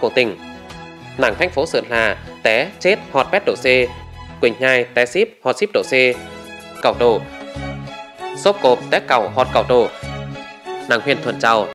của tỉnh. Nàng thành phố Sơn Hà té chết hot pet độ C, Quỳnh Nhai té ship hot ship độ C, Cầu Đồ. Xốp cộp té cầu hot cầu đồ. Nàng huyền thuần trào